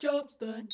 Job's done.